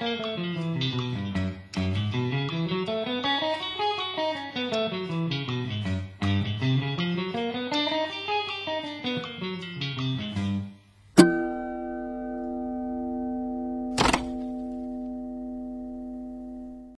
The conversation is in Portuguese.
Música